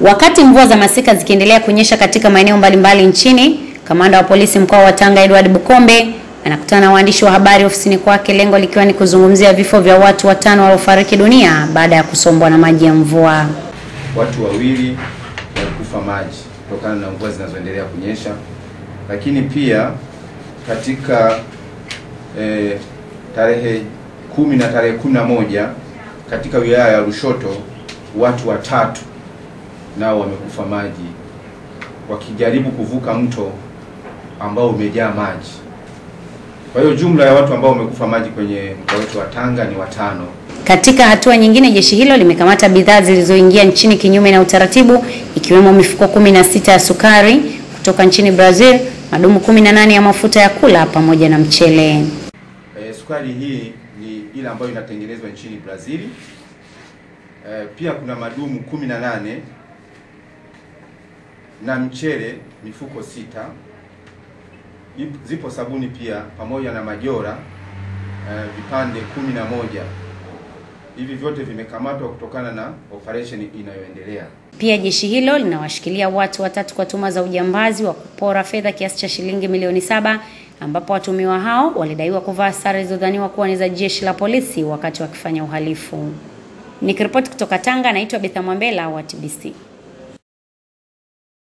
Wakati mvua za masika zikiendelea kunyesha katika maeneo mbalimbali nchini, kamanda wa polisi mkoa wa Tanga Edward Bukombe anakutana na waandishi wa habari ofisini kwake, lengo likiwa ni kuzungumzia vifo vya watu watano waliofariki dunia baada ya kusombwa na maji ya mvua. Watu wawili walikufa maji kutokana na mvua zinazoendelea kunyesha, lakini pia katika eh, tarehe kumi na tarehe kumi na moja katika wilaya ya Lushoto watu watatu nao wamekufa maji wakijaribu kuvuka mto ambao umejaa maji. Kwa hiyo jumla ya watu ambao wamekufa maji kwenye mkoa wetu wa Tanga ni watano. Katika hatua nyingine, jeshi hilo limekamata bidhaa zilizoingia nchini kinyume na utaratibu ikiwemo mifuko 16 ya sukari kutoka nchini Brazil, madumu 18 ya mafuta ya kula pamoja na mchele. E, sukari hii ni ile ambayo inatengenezwa nchini Brazil. E, pia kuna madumu 18 na mchele mifuko sita. Zipo sabuni pia pamoja na majora e, vipande kumi na moja. Hivi vyote vimekamatwa kutokana na operation inayoendelea. Pia jeshi hilo linawashikilia watu watatu kwa tuhuma za ujambazi wa kupora fedha kiasi cha shilingi milioni saba ambapo watumiwa hao walidaiwa kuvaa sare zilizodhaniwa kuwa ni za jeshi la polisi wakati wakifanya uhalifu. Nikiripoti kutoka Tanga, naitwa Betha Mwambela wa TBC.